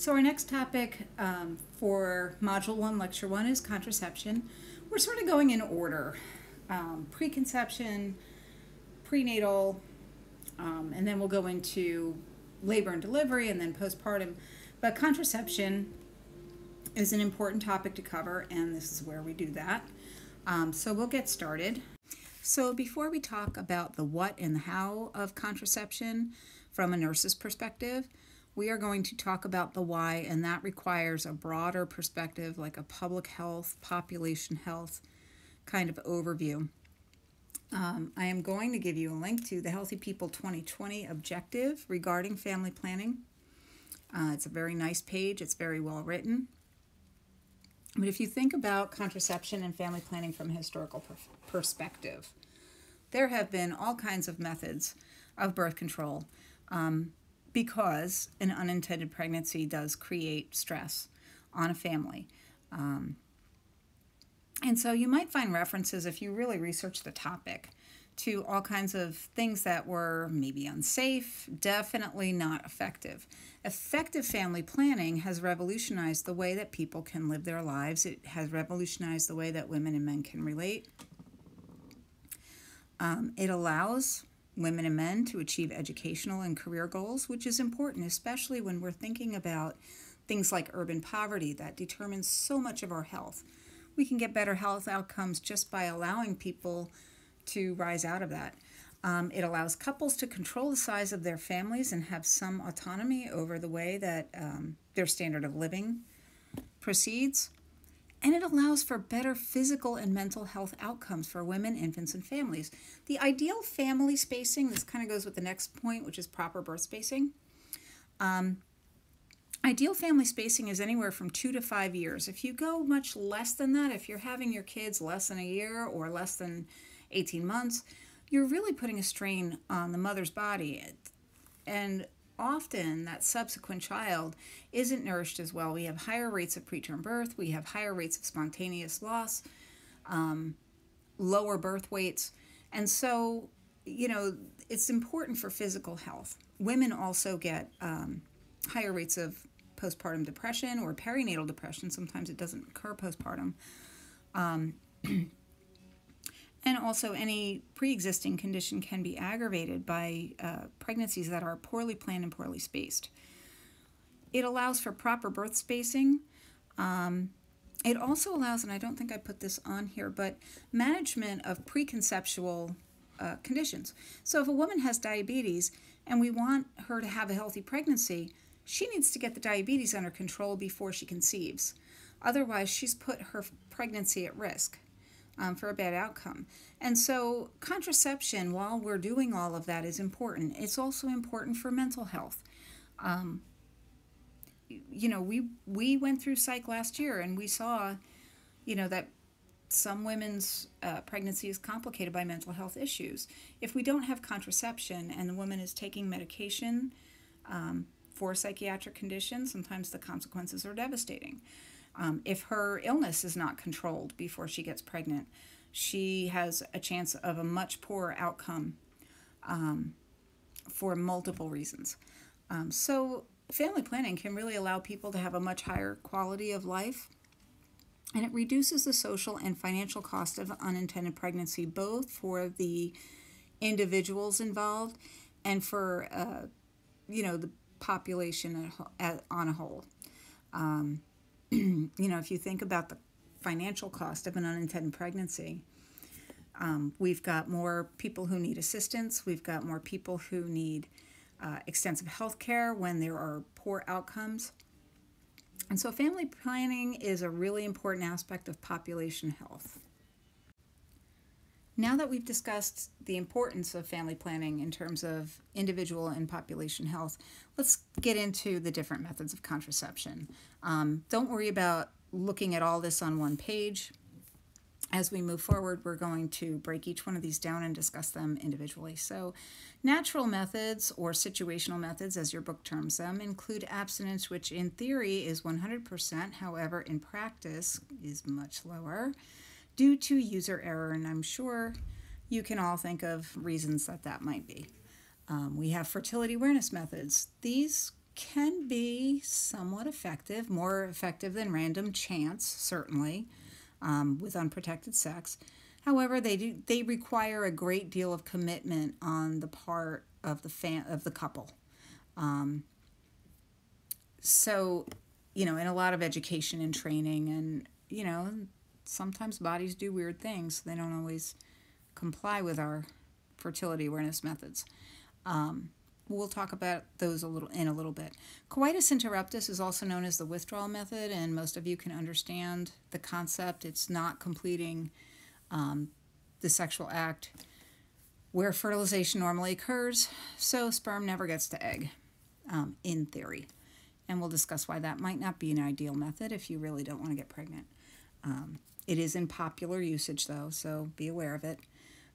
So our next topic um, for Module 1, Lecture 1 is contraception. We're sort of going in order. Um, preconception, prenatal, um, and then we'll go into labor and delivery and then postpartum. But contraception is an important topic to cover, and this is where we do that. Um, so we'll get started. So before we talk about the what and the how of contraception from a nurse's perspective, we are going to talk about the why, and that requires a broader perspective, like a public health, population health kind of overview. Um, I am going to give you a link to the Healthy People 2020 objective regarding family planning. Uh, it's a very nice page, it's very well written. But if you think about contraception and family planning from a historical per perspective, there have been all kinds of methods of birth control um, because an unintended pregnancy does create stress on a family. Um, and so you might find references if you really research the topic to all kinds of things that were maybe unsafe, definitely not effective. Effective family planning has revolutionized the way that people can live their lives. It has revolutionized the way that women and men can relate. Um, it allows women and men to achieve educational and career goals, which is important, especially when we're thinking about things like urban poverty that determines so much of our health. We can get better health outcomes just by allowing people to rise out of that. Um, it allows couples to control the size of their families and have some autonomy over the way that um, their standard of living proceeds. And it allows for better physical and mental health outcomes for women, infants, and families. The ideal family spacing, this kind of goes with the next point, which is proper birth spacing. Um, ideal family spacing is anywhere from two to five years. If you go much less than that, if you're having your kids less than a year or less than 18 months, you're really putting a strain on the mother's body. And often that subsequent child isn't nourished as well. We have higher rates of preterm birth, we have higher rates of spontaneous loss, um, lower birth weights. And so, you know, it's important for physical health. Women also get um, higher rates of postpartum depression or perinatal depression. Sometimes it doesn't occur postpartum. Um, And also, any pre existing condition can be aggravated by uh, pregnancies that are poorly planned and poorly spaced. It allows for proper birth spacing. Um, it also allows, and I don't think I put this on here, but management of preconceptual uh, conditions. So, if a woman has diabetes and we want her to have a healthy pregnancy, she needs to get the diabetes under control before she conceives. Otherwise, she's put her pregnancy at risk um, for a bad outcome. And so, contraception, while we're doing all of that, is important. It's also important for mental health. Um, you know, we we went through psych last year, and we saw, you know, that some women's uh, pregnancy is complicated by mental health issues. If we don't have contraception and the woman is taking medication um, for psychiatric conditions, sometimes the consequences are devastating. Um, if her illness is not controlled before she gets pregnant, she has a chance of a much poorer outcome um, for multiple reasons. Um, so, family planning can really allow people to have a much higher quality of life. And it reduces the social and financial cost of unintended pregnancy, both for the individuals involved and for, uh, you know, the population on a whole. Um, you know, if you think about the financial cost of an unintended pregnancy, um, we've got more people who need assistance. We've got more people who need uh, extensive health care when there are poor outcomes. And so, family planning is a really important aspect of population health. Now that we've discussed the importance of family planning in terms of individual and population health, let's get into the different methods of contraception. Um, don't worry about looking at all this on one page. As we move forward, we're going to break each one of these down and discuss them individually. So, natural methods or situational methods, as your book terms them, include abstinence, which in theory is 100%, however, in practice is much lower due to user error, and I'm sure you can all think of reasons that that might be. Um, we have fertility awareness methods. These can be somewhat effective, more effective than random chance, certainly, um, with unprotected sex. However, they do they require a great deal of commitment on the part of the fan of the couple. Um, so, you know, in a lot of education and training, and you know, sometimes bodies do weird things. They don't always comply with our fertility awareness methods. Um, we'll talk about those a little in a little bit. Coitus interruptus is also known as the withdrawal method, and most of you can understand the concept. It's not completing um, the sexual act where fertilization normally occurs, so sperm never gets to egg, um, in theory. And we'll discuss why that might not be an ideal method if you really don't want to get pregnant. Um, it is in popular usage, though, so be aware of it.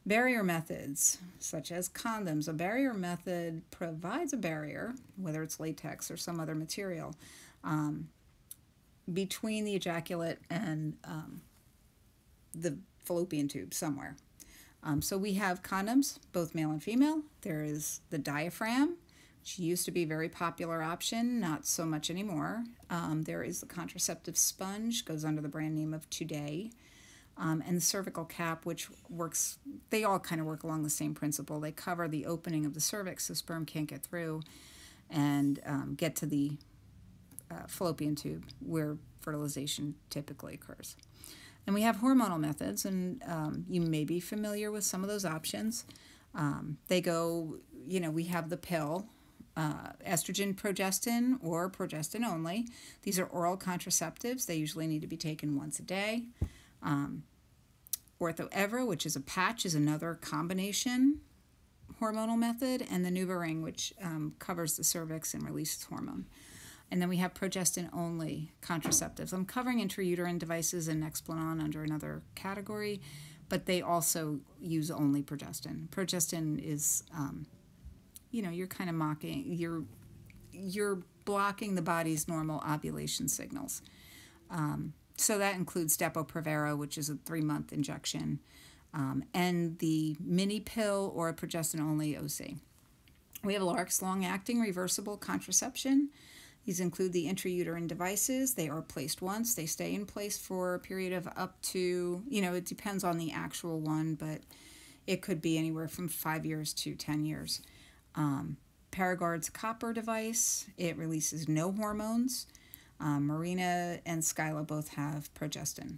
Barrier methods, such as condoms. A barrier method provides a barrier, whether it's latex or some other material, um, between the ejaculate and um, the fallopian tube somewhere. Um, so we have condoms, both male and female. There is the diaphragm, which used to be a very popular option, not so much anymore. Um, there is the contraceptive sponge, goes under the brand name of Today um, and the cervical cap, which works, they all kind of work along the same principle. They cover the opening of the cervix so sperm can't get through and um, get to the uh, fallopian tube where fertilization typically occurs. And we have hormonal methods, and um, you may be familiar with some of those options. Um, they go, you know, we have the pill, uh, estrogen, progestin, or progestin only. These are oral contraceptives. They usually need to be taken once a day. Um, Ortho which is a patch, is another combination hormonal method, and the NuvaRing, which um, covers the cervix and releases hormone. And then we have progestin only contraceptives. I'm covering intrauterine devices and Nexplanon under another category, but they also use only progestin. Progestin is, um, you know, you're kind of mocking, you're, you're blocking the body's normal ovulation signals. Um, so that includes Depo-Provera, which is a three month injection, um, and the mini pill or a progestin only OC. We have LARCs, long acting reversible contraception. These include the intrauterine devices. They are placed once, they stay in place for a period of up to, you know, it depends on the actual one, but it could be anywhere from five years to 10 years. Um, Paragard's copper device, it releases no hormones. Um, Mirena and Skyla both have progestin.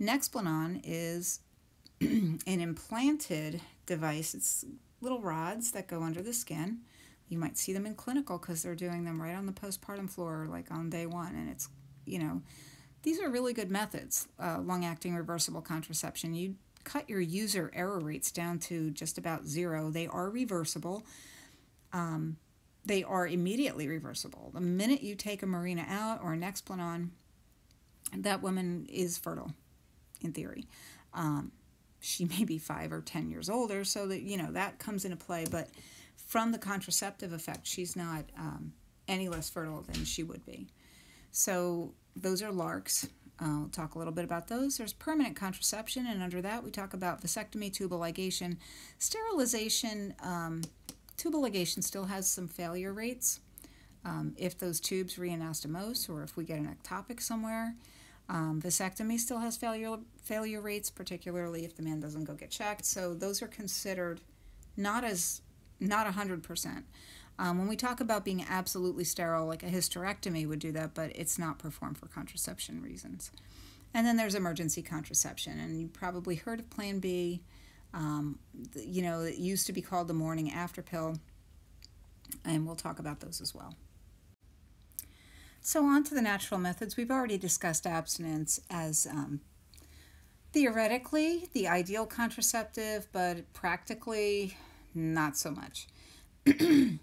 Nexplanon is an implanted device. It's little rods that go under the skin. You might see them in clinical because they're doing them right on the postpartum floor, like on day one. And it's, you know, these are really good methods, uh, long acting reversible contraception. You cut your user error rates down to just about zero. They are reversible. Um, they are immediately reversible. The minute you take a Mirena out or an Nexplanon, that woman is fertile, in theory. Um, she may be five or ten years older, so that you know that comes into play. But from the contraceptive effect, she's not um, any less fertile than she would be. So those are LARCs. Uh, we'll talk a little bit about those. There's permanent contraception, and under that we talk about vasectomy, tubal ligation, sterilization. Um, Tubal ligation still has some failure rates. Um, if those tubes reanastomose or if we get an ectopic somewhere, um, vasectomy still has failure failure rates, particularly if the man doesn't go get checked. So those are considered not as not hundred percent. Um, when we talk about being absolutely sterile, like a hysterectomy would do that, but it's not performed for contraception reasons. And then there's emergency contraception, and you probably heard of Plan B. Um, you know, it used to be called the morning after pill, and we'll talk about those as well. So, on to the natural methods. We've already discussed abstinence as um, theoretically the ideal contraceptive, but practically not so much.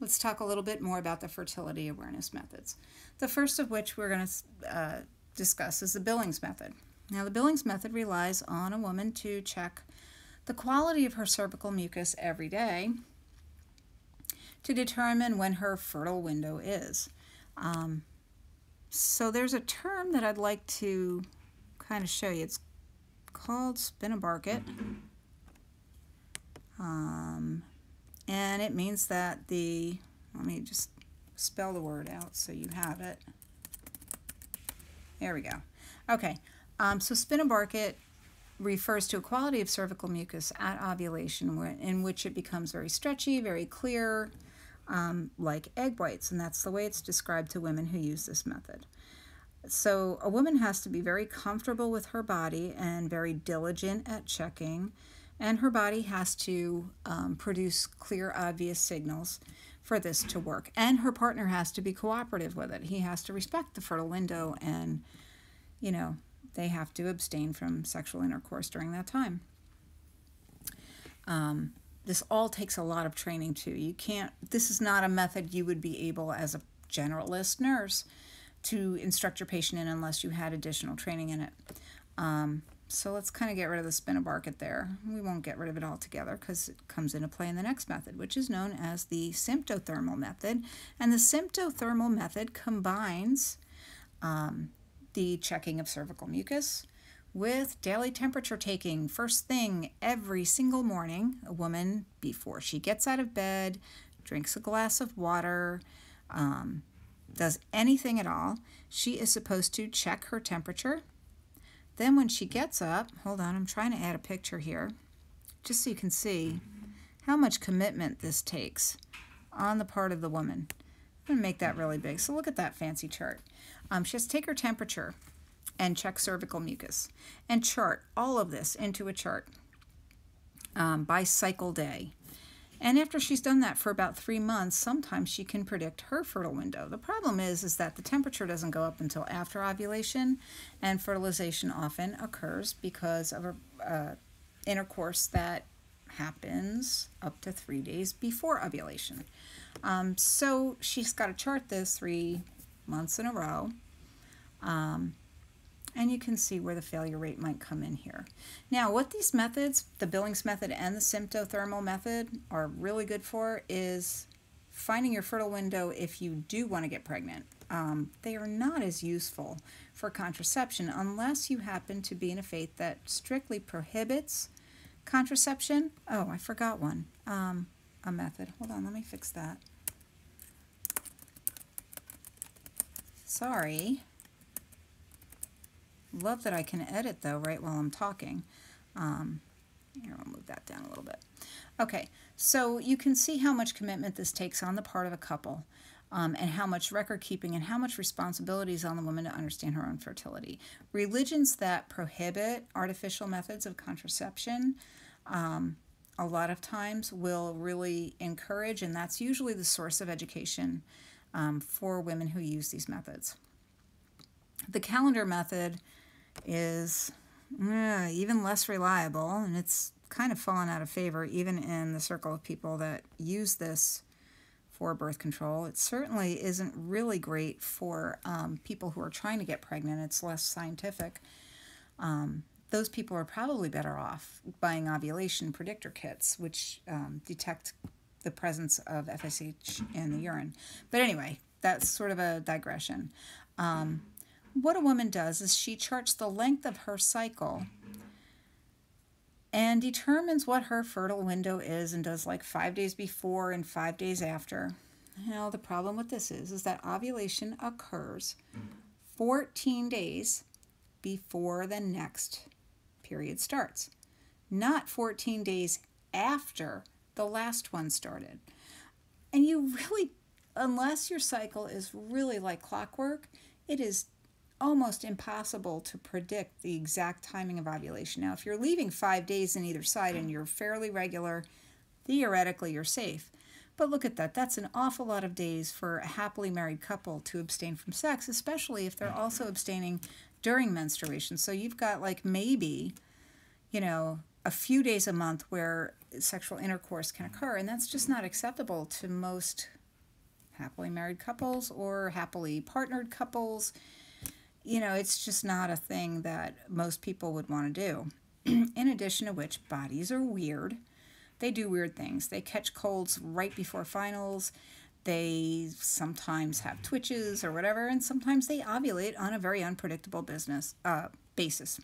Let's talk a little bit more about the fertility awareness methods. The first of which we're going to uh, discuss is the Billings method. Now, the Billings method relies on a woman to check the quality of her cervical mucus every day to determine when her fertile window is. Um, so there's a term that I'd like to kind of show you. It's called Spinnbarkeit. Um, and it means that the, let me just spell the word out so you have it. There we go. Okay, um, so spinnbarkeit refers to a quality of cervical mucus at ovulation in which it becomes very stretchy, very clear, um, like egg whites, and that's the way it's described to women who use this method. So a woman has to be very comfortable with her body and very diligent at checking, and her body has to um, produce clear, obvious signals for this to work. And her partner has to be cooperative with it. He has to respect the fertile window and, you know, they have to abstain from sexual intercourse during that time. Um, this all takes a lot of training too. You can't, this is not a method you would be able as a generalist nurse to instruct your patient in unless you had additional training in it. Um, so let's kind of get rid of the spinnbarkeit there. We won't get rid of it altogether because it comes into play in the next method, which is known as the symptothermal method. And the symptothermal method combines um, the checking of cervical mucus with daily temperature taking first thing every single morning. A woman, before she gets out of bed, drinks a glass of water, um, does anything at all, she is supposed to check her temperature. Then when she gets up, hold on, I'm trying to add a picture here, just so you can see how much commitment this takes on the part of the woman. I'm going to make that really big. So look at that fancy chart. Um, she has to take her temperature and check cervical mucus and chart all of this into a chart um, by cycle day. And after she's done that for about three months, sometimes she can predict her fertile window. The problem is, is that the temperature doesn't go up until after ovulation, and fertilization often occurs because of a uh, intercourse that happens up to three days before ovulation. Um, so she's got to chart this three months in a row. Um, and you can see where the failure rate might come in here. Now, what these methods, the Billings method and the symptothermal method, are really good for is finding your fertile window if you do want to get pregnant. Um, they are not as useful for contraception unless you happen to be in a faith that strictly prohibits contraception. Oh, I forgot one. Um, a method. Hold on, let me fix that. Sorry. Love that I can edit though right while I'm talking. Um, here, I'll move that down a little bit. Okay, so you can see how much commitment this takes on the part of a couple um, and how much record keeping and how much responsibility is on the woman to understand her own fertility. Religions that prohibit artificial methods of contraception um, a lot of times will really encourage, and that's usually the source of education um, for women who use these methods. The calendar method is uh, even less reliable, and it's kind of fallen out of favor even in the circle of people that use this for birth control. It certainly isn't really great for um, people who are trying to get pregnant. It's less scientific. Um, those people are probably better off buying ovulation predictor kits, which um, detect the presence of FSH in the urine. But anyway, that's sort of a digression. Um, what a woman does is she charts the length of her cycle and determines what her fertile window is and does like five days before and five days after. Now, the problem with this is, is that ovulation occurs 14 days before the next period starts, not 14 days after the last one started. And you really, unless your cycle is really like clockwork, it is almost impossible to predict the exact timing of ovulation. Now, if you're leaving five days in either side and you're fairly regular, theoretically you're safe. But look at that. That's an awful lot of days for a happily married couple to abstain from sex, especially if they're also abstaining during menstruation. So you've got like maybe, you know, a few days a month where sexual intercourse can occur, and that's just not acceptable to most happily married couples or happily partnered couples you know, it's just not a thing that most people would want to do. In addition to which, bodies are weird. They do weird things. They catch colds right before finals. They sometimes have twitches or whatever, and sometimes they ovulate on a very unpredictable business uh, basis.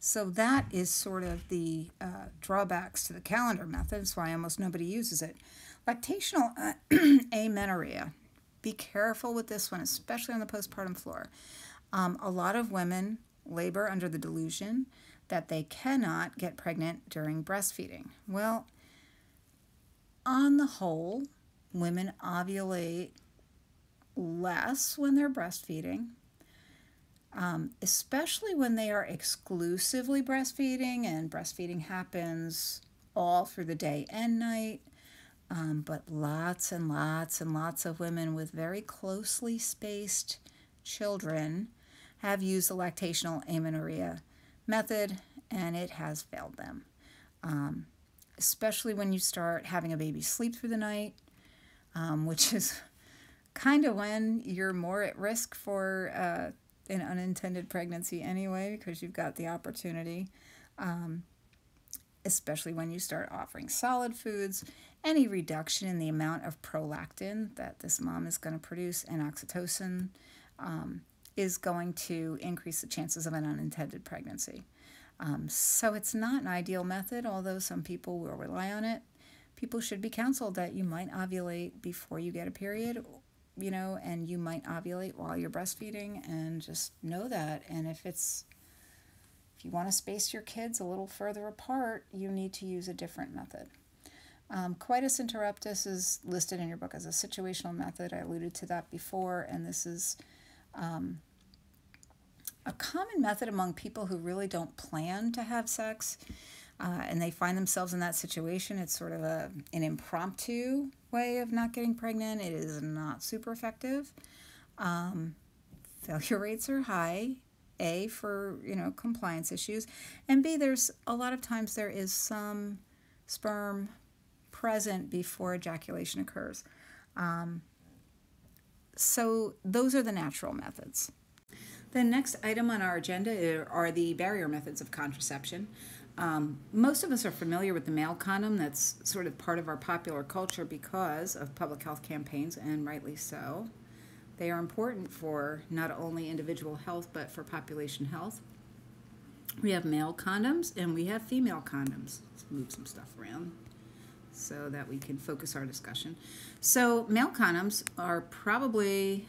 So that is sort of the uh, drawbacks to the calendar method. That's why almost nobody uses it. Lactational uh, amenorrhea. Be careful with this one, especially on the postpartum floor. Um, a lot of women labor under the delusion that they cannot get pregnant during breastfeeding. Well, on the whole, women ovulate less when they're breastfeeding, um, especially when they are exclusively breastfeeding, and breastfeeding happens all through the day and night. Um, but lots and lots and lots of women with very closely spaced children have used the lactational amenorrhea method and it has failed them. Um, especially when you start having a baby sleep through the night, um, which is kind of when you're more at risk for uh, an unintended pregnancy anyway, because you've got the opportunity. Um, especially when you start offering solid foods, any reduction in the amount of prolactin that this mom is going to produce and oxytocin um, is going to increase the chances of an unintended pregnancy. Um, so it's not an ideal method, although some people will rely on it. People should be counseled that you might ovulate before you get a period, you know, and you might ovulate while you're breastfeeding, and just know that. And if it's if you want to space your kids a little further apart, you need to use a different method. Um, coitus interruptus is listed in your book as a situational method. I alluded to that before, and this is um, a common method among people who really don't plan to have sex uh, and they find themselves in that situation. It's sort of a, an impromptu way of not getting pregnant. It is not super effective. Um, failure rates are high. A for you know compliance issues, and B there's a lot of times there is some sperm present before ejaculation occurs. Um, so those are the natural methods. The next item on our agenda are the barrier methods of contraception. Um, most of us are familiar with the male condom. That's sort of part of our popular culture because of public health campaigns, and rightly so. They are important for not only individual health but for population health. We have male condoms and we have female condoms. Let's move some stuff around so that we can focus our discussion. So, male condoms are probably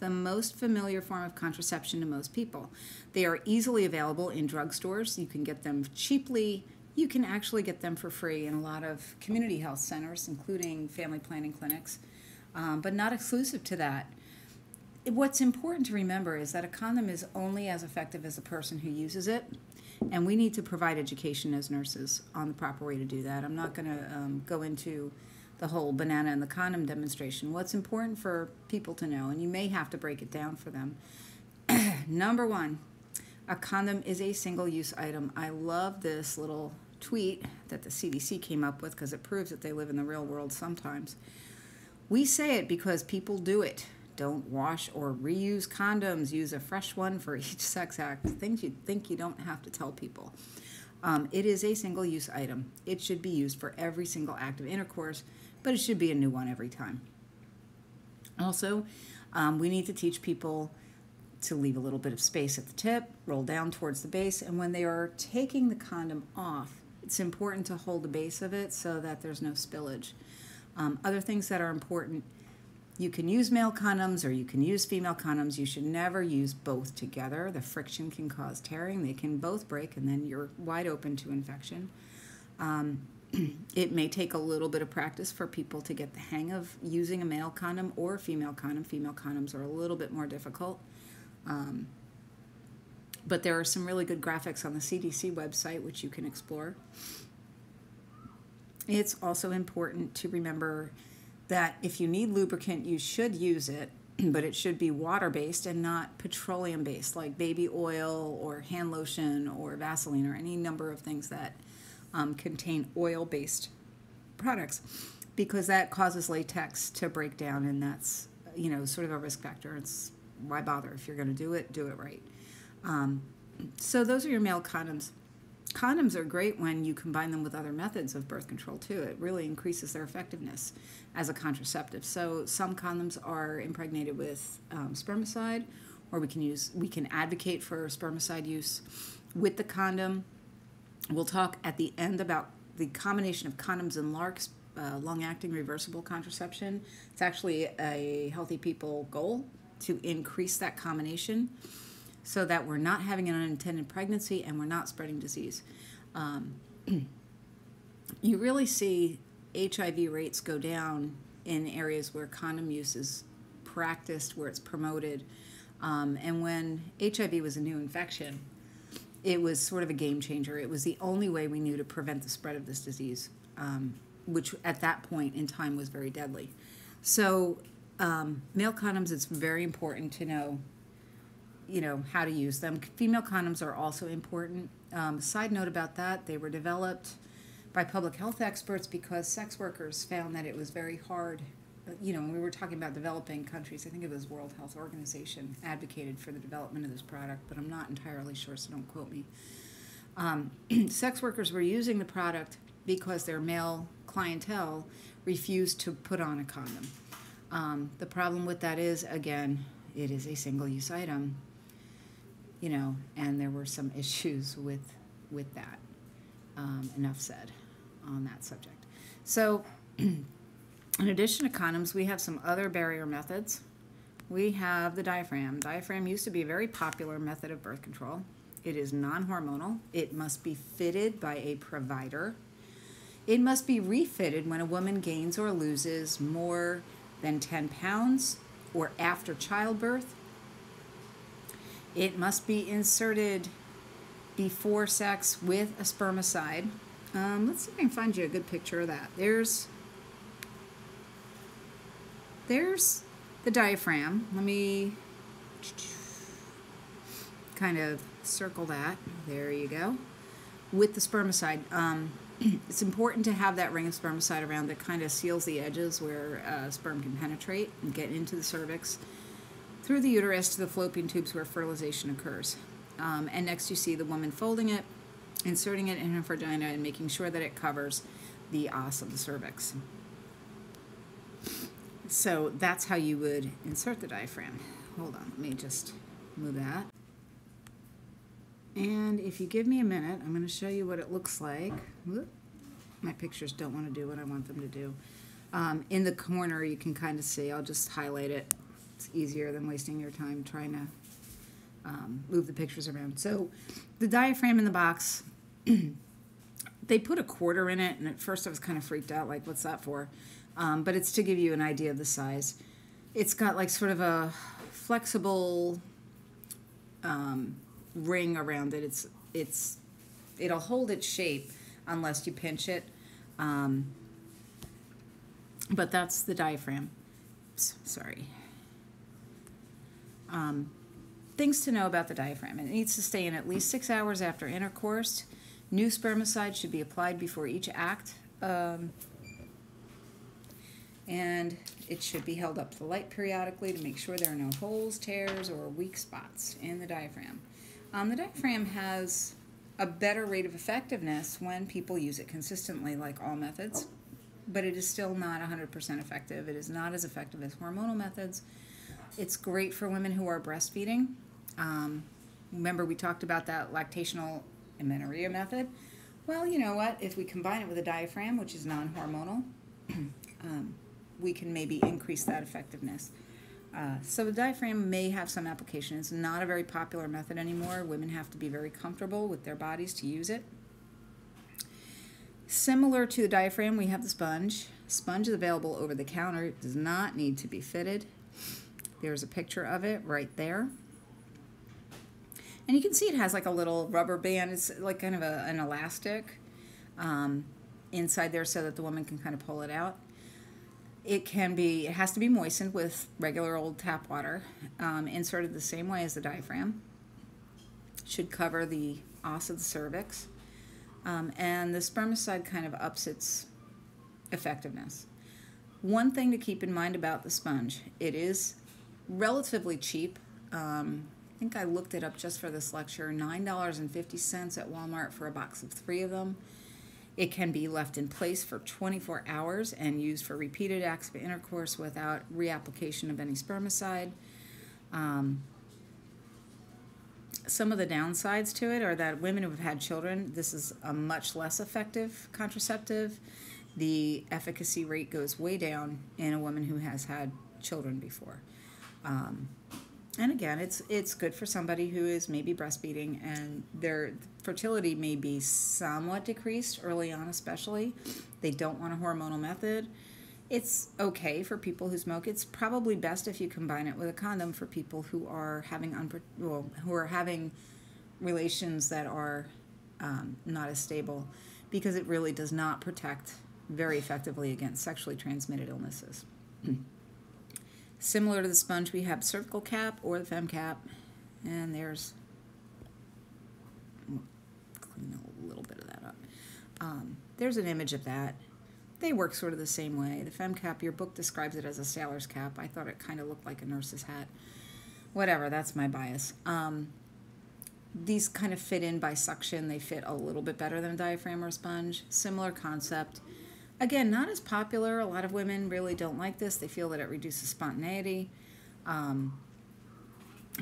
the most familiar form of contraception to most people. They are easily available in drugstores. You can get them cheaply. You can actually get them for free in a lot of community health centers, including family planning clinics, um, but not exclusive to that. What's important to remember is that a condom is only as effective as the person who uses it, and we need to provide education as nurses on the proper way to do that. I'm not going to um, go into the whole banana and the condom demonstration. What's important for people to know, and you may have to break it down for them. Number one, a condom is a single use item. I love this little tweet that the CDC came up with because it proves that they live in the real world sometimes. We say it because people do it. Don't wash or reuse condoms. Use a fresh one for each sex act. Things you think you don't have to tell people. Um, it is a single use item. It should be used for every single act of intercourse but it should be a new one every time. Also, um, we need to teach people to leave a little bit of space at the tip, roll down towards the base, and when they are taking the condom off, it's important to hold the base of it so that there's no spillage. Um, other things that are important you can use male condoms or you can use female condoms. You should never use both together. The friction can cause tearing, they can both break, and then you're wide open to infection. Um, it may take a little bit of practice for people to get the hang of using a male condom or a female condom. Female condoms are a little bit more difficult. Um, but there are some really good graphics on the CDC website which you can explore. It's also important to remember that if you need lubricant, you should use it, but it should be water based and not petroleum based, like baby oil or hand lotion or Vaseline or any number of things that um, contain oil based products because that causes latex to break down and that's you know sort of a risk factor. It's why bother? If you're going to do it do it right. Um, so those are your male condoms. Condoms are great when you combine them with other methods of birth control too. It really increases their effectiveness as a contraceptive. So some condoms are impregnated with um, spermicide or we can use we can advocate for spermicide use with the condom We'll talk at the end about the combination of condoms and LARCs uh, long-acting reversible contraception. It's actually a healthy people goal to increase that combination so that we're not having an unintended pregnancy and we're not spreading disease. Um, you really see HIV rates go down in areas where condom use is practiced, where it's promoted. Um, and when HIV was a new infection, it was sort of a game changer. It was the only way we knew to prevent the spread of this disease, um, which at that point in time was very deadly. So, um, male condoms, it's very important to know, you know, how to use them. Female condoms are also important. Um, side note about that, they were developed by public health experts because sex workers found that it was very hard. You know, when we were talking about developing countries, I think it was World Health Organization advocated for the development of this product, but I'm not entirely sure, so don't quote me. Um, sex workers were using the product because their male clientele refused to put on a condom. Um, the problem with that is, again, it is a single-use item, you know, and there were some issues with with that. Um, enough said on that subject. So, in addition to condoms, we have some other barrier methods. We have the diaphragm. Diaphragm used to be a very popular method of birth control. It is non hormonal. It must be fitted by a provider. It must be refitted when a woman gains or loses more than 10 pounds or after childbirth. It must be inserted before sex with a spermicide. Um, let's see if I can find you a good picture of that. There's there's the diaphragm. Let me kind of circle that. There you go. With the spermicide. Um, it's important to have that ring of spermicide around that kind of seals the edges where uh, sperm can penetrate and get into the cervix through the uterus to the fallopian tubes where fertilization occurs. Um, and next you see the woman folding it, inserting it in her vagina, and making sure that it covers the os of the cervix. So that's how you would insert the diaphragm. Hold on, let me just move that. And if you give me a minute, I'm going to show you what it looks like. Whoop. My pictures don't want to do what I want them to do. Um, in the corner, you can kind of see. I'll just highlight it. It's easier than wasting your time trying to um, move the pictures around. So the diaphragm in the box, they put a quarter in it, and at first I was kind of freaked out, like, what's that for? Um, but it's to give you an idea of the size. It's got like sort of a flexible um, ring around it. It's it's it'll hold its shape unless you pinch it. Um, but that's the diaphragm. S- sorry. Um, things to know about the diaphragm. It needs to stay in at least six hours after intercourse. New spermicide should be applied before each act. Um, and it should be held up to the light periodically to make sure there are no holes, tears, or weak spots in the diaphragm. Um, the diaphragm has a better rate of effectiveness when people use it consistently, like all methods, but it is still not 100% effective. It is not as effective as hormonal methods. It's great for women who are breastfeeding. Um, remember, we talked about that lactational amenorrhea method. Well, you know what? If we combine it with a diaphragm, which is non hormonal, um, we can maybe increase that effectiveness. Uh, so the diaphragm may have some application. It's not a very popular method anymore. Women have to be very comfortable with their bodies to use it. Similar to the diaphragm, we have the sponge. Sponge is available over the counter. It does not need to be fitted. There's a picture of it right there. And you can see it has like a little rubber band. It's like kind of a, an elastic um, inside there so that the woman can kind of pull it out it can be it has to be moistened with regular old tap water um, inserted the same way as the diaphragm. Should cover the os of the cervix. Um, and the spermicide kind of ups its effectiveness. One thing to keep in mind about the sponge it is relatively cheap. Um, i think i looked it up just for this lecture $9.50 at walmart for a box of three of them it can be left in place for 24 hours and used for repeated acts of intercourse without reapplication of any spermicide. Um, some of the downsides to it are that women who have had children, this is a much less effective contraceptive. the efficacy rate goes way down in a woman who has had children before. Um, and again, it's it's good for somebody who is maybe breastfeeding and their fertility may be somewhat decreased early on, especially. They don't want a hormonal method. It's okay for people who smoke. It's probably best if you combine it with a condom for people who are having unpro- well, who are having relations that are um, not as stable, because it really does not protect very effectively against sexually transmitted illnesses. Similar to the sponge, we have cervical cap or the fem cap, and there's clean a little bit of that up. Um, there's an image of that. They work sort of the same way. The fem cap, your book describes it as a sailor's cap. I thought it kind of looked like a nurse's hat. Whatever, that's my bias. Um, these kind of fit in by suction. They fit a little bit better than a diaphragm or a sponge. Similar concept. Again, not as popular. A lot of women really don't like this. They feel that it reduces spontaneity. Um,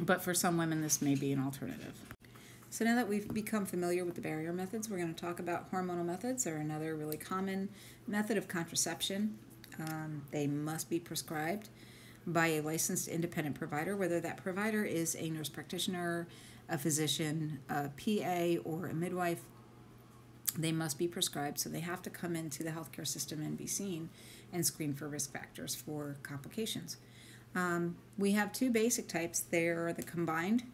but for some women, this may be an alternative. So now that we've become familiar with the barrier methods, we're going to talk about hormonal methods. They're another really common method of contraception. Um, they must be prescribed by a licensed independent provider, whether that provider is a nurse practitioner, a physician, a PA, or a midwife they must be prescribed, so they have to come into the healthcare system and be seen and screened for risk factors for complications. Um, we have two basic types. They're the combined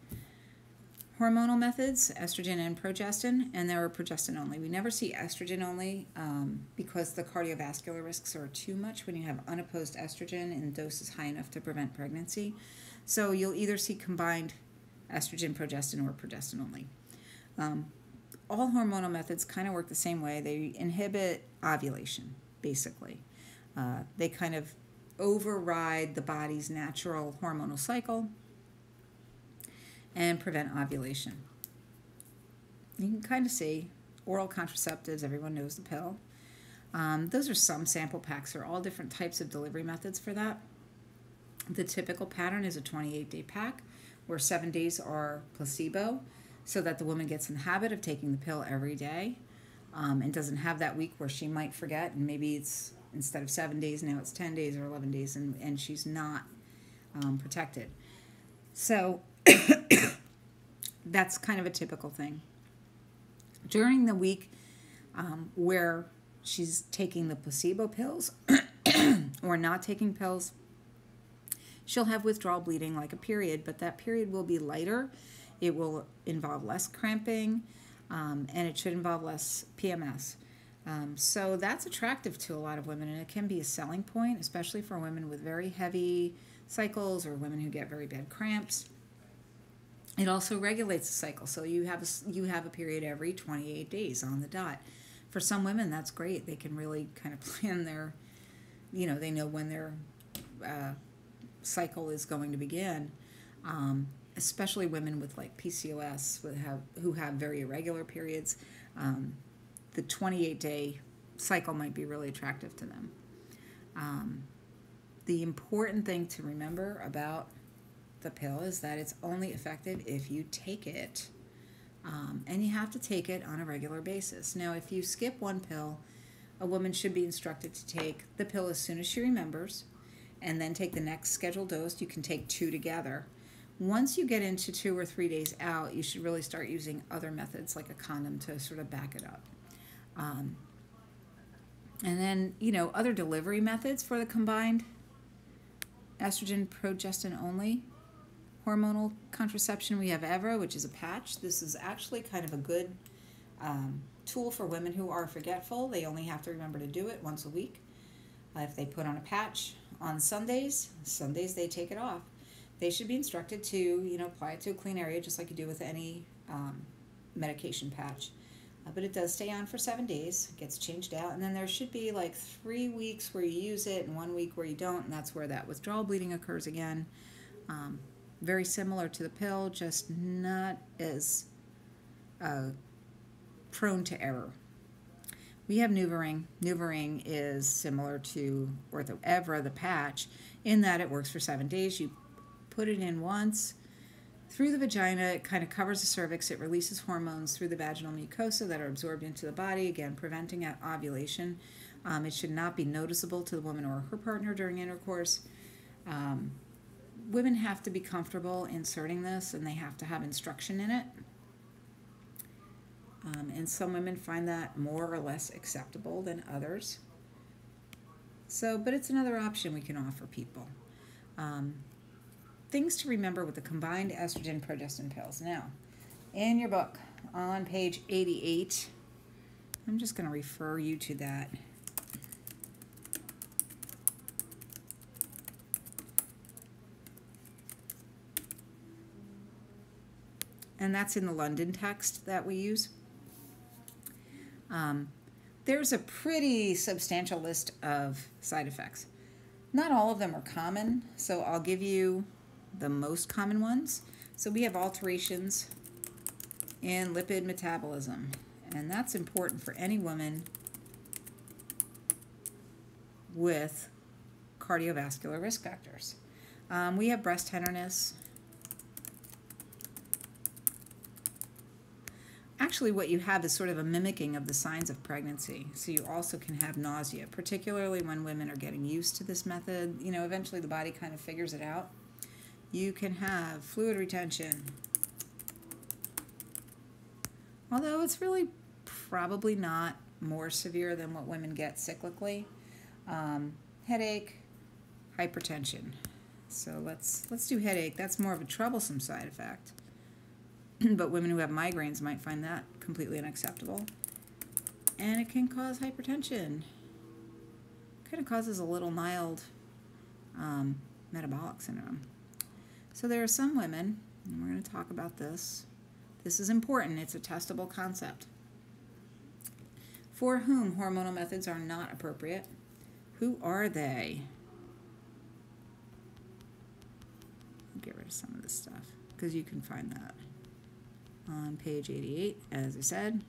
hormonal methods, estrogen and progestin, and there are progestin only. We never see estrogen only um, because the cardiovascular risks are too much when you have unopposed estrogen in doses high enough to prevent pregnancy. So you'll either see combined estrogen, progestin, or progestin only. Um, all hormonal methods kind of work the same way. They inhibit ovulation, basically. Uh, they kind of override the body's natural hormonal cycle and prevent ovulation. You can kind of see oral contraceptives, everyone knows the pill. Um, those are some sample packs. There are all different types of delivery methods for that. The typical pattern is a 28 day pack where seven days are placebo so that the woman gets in the habit of taking the pill every day um, and doesn't have that week where she might forget and maybe it's instead of seven days now it's 10 days or 11 days and, and she's not um, protected so that's kind of a typical thing during the week um, where she's taking the placebo pills or not taking pills she'll have withdrawal bleeding like a period but that period will be lighter it will involve less cramping um, and it should involve less PMS. Um, so that's attractive to a lot of women and it can be a selling point, especially for women with very heavy cycles or women who get very bad cramps. It also regulates the cycle, so you have a, you have a period every 28 days on the dot. For some women, that's great. They can really kind of plan their, you know, they know when their uh, cycle is going to begin. Um, especially women with like PCOS with have who have very irregular periods, um, the 28 day cycle might be really attractive to them. Um, the important thing to remember about the pill is that it's only effective if you take it. Um, and you have to take it on a regular basis. Now, if you skip one pill, a woman should be instructed to take the pill as soon as she remembers and then take the next scheduled dose. You can take two together once you get into two or three days out, you should really start using other methods like a condom to sort of back it up. Um, and then, you know, other delivery methods for the combined estrogen, progestin only hormonal contraception. We have Evra, which is a patch. This is actually kind of a good um, tool for women who are forgetful. They only have to remember to do it once a week. Uh, if they put on a patch on Sundays, Sundays they take it off they should be instructed to, you know, apply it to a clean area just like you do with any um, medication patch. Uh, but it does stay on for seven days, gets changed out, and then there should be like three weeks where you use it and one week where you don't, and that's where that withdrawal bleeding occurs again. Um, very similar to the pill, just not as uh, prone to error. We have NuvaRing. NuvaRing is similar to Ortho Evra, the patch, in that it works for seven days. You put it in once through the vagina. It kind of covers the cervix. It releases hormones through the vaginal mucosa that are absorbed into the body, again, preventing ovulation. Um, it should not be noticeable to the woman or her partner during intercourse. Um, women have to be comfortable inserting this and they have to have instruction in it. Um, and some women find that more or less acceptable than others. So, but it's another option we can offer people. Um, things to remember with the combined estrogen progestin pills. Now, in your book on page 88, I'm just going to refer you to that. And that's in the London text that we use. Um, there's a pretty substantial list of side effects. Not all of them are common, so I'll give you the most common ones. So we have alterations in lipid metabolism, and that's important for any woman with cardiovascular risk factors. Um, we have breast tenderness, actually what you have is sort of a mimicking of the signs of pregnancy. So you also can have nausea, particularly when women are getting used to this method. You know, eventually the body kind of figures it out. You can have fluid retention. Although it's really probably not more severe than what women get cyclically. Um, headache, hypertension. So let's let's do headache. That's more of a troublesome side effect. but women who have migraines might find that completely unacceptable. And it can cause hypertension. Kind of causes a little mild um, metabolic syndrome. So there are some women, and we're going to talk about this. This is important, it's a testable concept. For whom hormonal methods are not appropriate. Who are they? Get rid of some of this stuff because you can find that on page 88, as I said.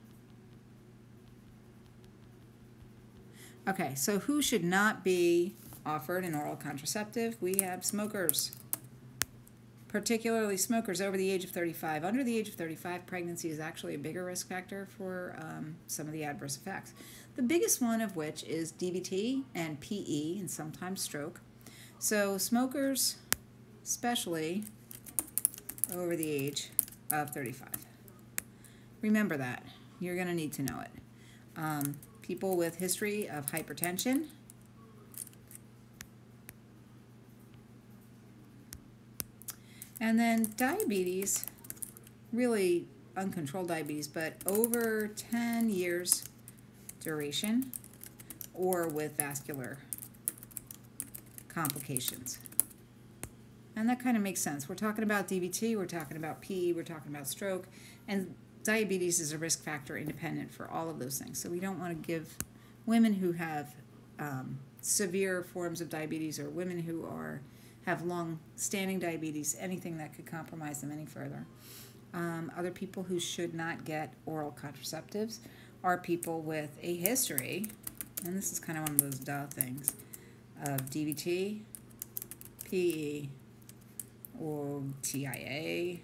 Okay, so who should not be offered an oral contraceptive? We have smokers, particularly smokers over the age of 35. Under the age of 35, pregnancy is actually a bigger risk factor for um, some of the adverse effects. The biggest one of which is DVT and PE and sometimes stroke. So smokers, especially over the age of 35. Remember that. You're going to need to know it. Um, people with history of hypertension. And then diabetes, really uncontrolled diabetes, but over 10 years duration or with vascular complications. And that kind of makes sense. We're talking about DVT, we're talking about PE, we're talking about stroke, and diabetes is a risk factor independent for all of those things. So we don't want to give women who have um, severe forms of diabetes or women who are have long-standing diabetes anything that could compromise them any further. Um, other people who should not get oral contraceptives are people with a history, and this is kind of one of those duh things, of DVT, PE, or TIA,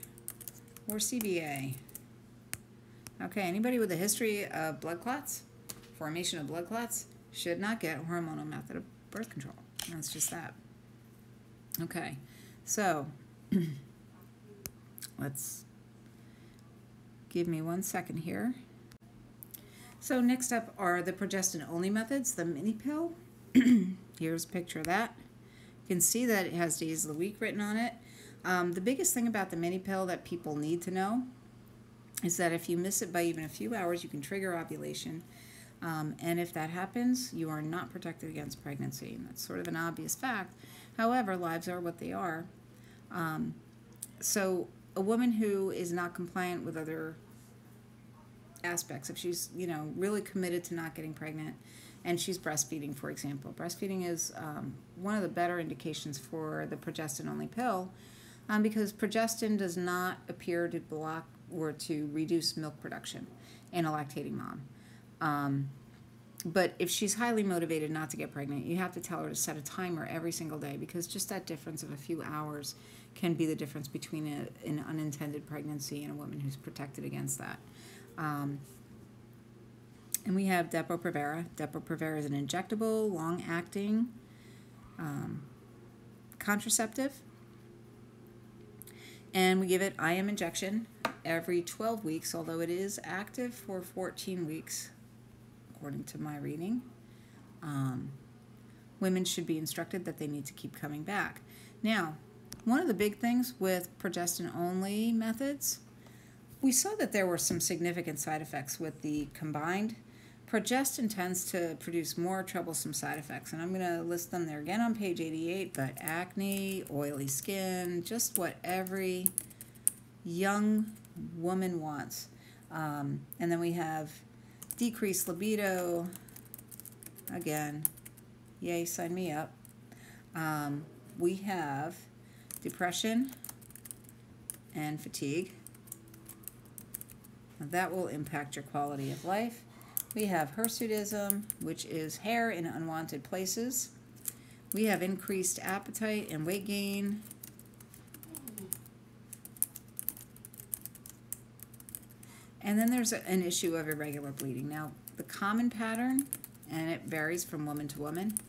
or CVA. Okay, anybody with a history of blood clots, formation of blood clots, should not get hormonal method of birth control. That's just that. Okay, so let's give me one second here. So next up are the progestin-only methods, the mini pill. Here's a picture of that. You can see that it has days of the week written on it. Um, the biggest thing about the mini pill that people need to know is that if you miss it by even a few hours, you can trigger ovulation. Um, and if that happens, you are not protected against pregnancy. And that's sort of an obvious fact. However, lives are what they are. Um, so a woman who is not compliant with other aspects, if she's, you know, really committed to not getting pregnant, and she's breastfeeding, for example. Breastfeeding is um, one of the better indications for the progestin-only pill um, because progestin does not appear to block or to reduce milk production in a lactating mom. Um, but if she's highly motivated not to get pregnant, you have to tell her to set a timer every single day because just that difference of a few hours can be the difference between a, an unintended pregnancy and a woman who's protected against that. Um, And we have Depo-Provera. Depo-Provera is an injectable, long-acting um, contraceptive. And we give it IM injection every 12 weeks, although it is active for 14 weeks, according to my reading. Um, women should be instructed that they need to keep coming back. Now, one of the big things with progestin only methods, we saw that there were some significant side effects with the combined. Progestin tends to produce more troublesome side effects, and I'm going to list them there again on page 88, but acne, oily skin, just what every young woman wants. Um, and then we have decreased libido, again, yay, sign me up. Um, we have depression and fatigue. That will impact your quality of life. We have hirsutism, which is hair in unwanted places. We have increased appetite and weight gain. And then there's an issue of irregular bleeding. Now, the common pattern, and it varies from woman to woman.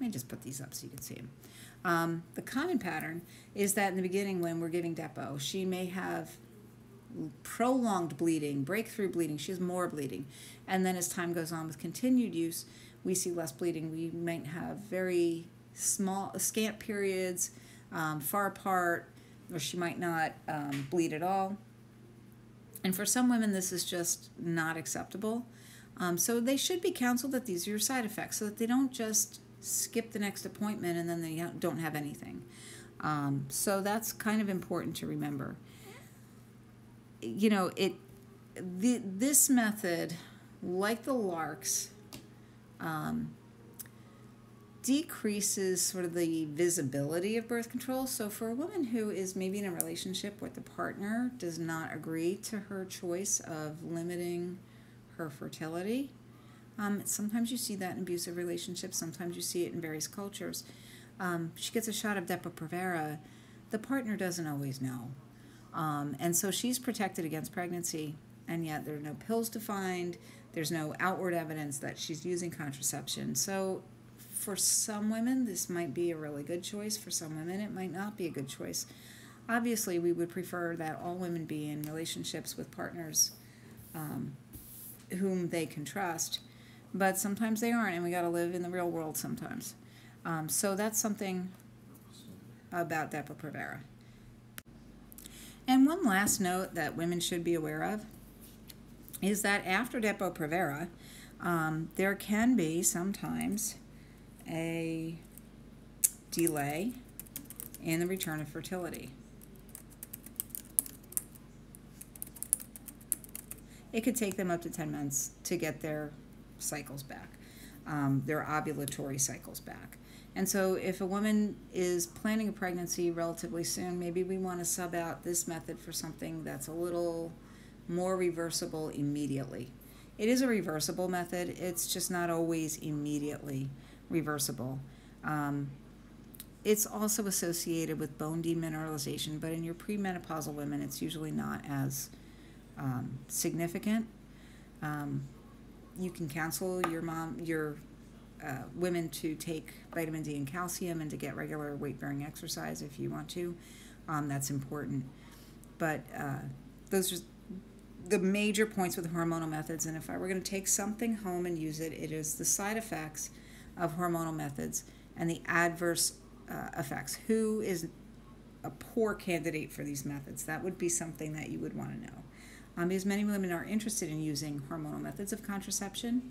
Let me just put these up so you can see them. Um, the common pattern is that in the beginning, when we're giving Depo, she may have prolonged bleeding, breakthrough bleeding, she has more bleeding. And then as time goes on with continued use, we see less bleeding. We might have very small, scant periods, um, far apart, or she might not um, bleed at all. And for some women, this is just not acceptable. Um, so they should be counseled that these are your side effects so that they don't just skip the next appointment and then they don't have anything. Um, so that's kind of important to remember. You know, it the, this method, like the LARCs, um, decreases sort of the visibility of birth control. So for a woman who is maybe in a relationship where the partner does not agree to her choice of limiting her fertility, um, sometimes you see that in abusive relationships, sometimes you see it in various cultures. Um, she gets a shot of Depo-Provera. The partner doesn't always know. Um, and so she's protected against pregnancy, and yet there are no pills to find. There's no outward evidence that she's using contraception. So for some women, this might be a really good choice. For some women, it might not be a good choice. Obviously, we would prefer that all women be in relationships with partners um, whom they can trust but sometimes they aren't, and we got to live in the real world sometimes. Um, so that's something about Depo-Provera. And one last note that women should be aware of is that after Depo-Provera, um, there can be sometimes a delay in the return of fertility. It could take them up to 10 months to get their cycles back, um, their ovulatory cycles back. And so, if a woman is planning a pregnancy relatively soon, maybe we want to sub out this method for something that's a little more reversible immediately. It is a reversible method, it's just not always immediately reversible. Um, it's also associated with bone demineralization, but in your premenopausal women, it's usually not as um, significant. Um, you can counsel your mom, your uh, women to take vitamin D and calcium and to get regular weight bearing exercise if you want to. Um, that's important. But uh, those are the major points with hormonal methods. And if I were going to take something home and use it, it is the side effects of hormonal methods and the adverse uh, effects. Who is a poor candidate for these methods? That would be something that you would want to know um, because many women are interested in using hormonal methods of contraception,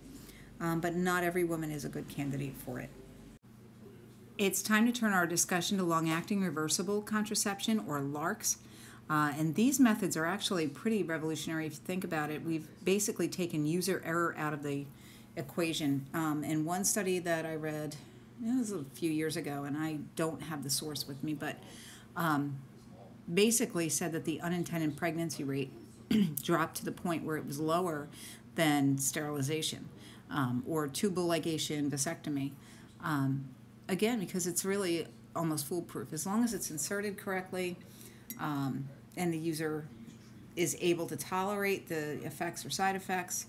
um, but not every woman is a good candidate for it. It's time to turn our discussion to long acting reversible contraception or LARCs. Uh, and these methods are actually pretty revolutionary if you think about it. We've basically taken user error out of the equation. Um, in one study that I read, it was a few years ago, and I don't have the source with me, but um, basically said that the unintended pregnancy rate dropped to the point where it was lower than sterilization um, or tubal ligation vasectomy. Um, again, because it's really almost foolproof. As long as it's inserted correctly um, and the user is able to tolerate the effects or side effects,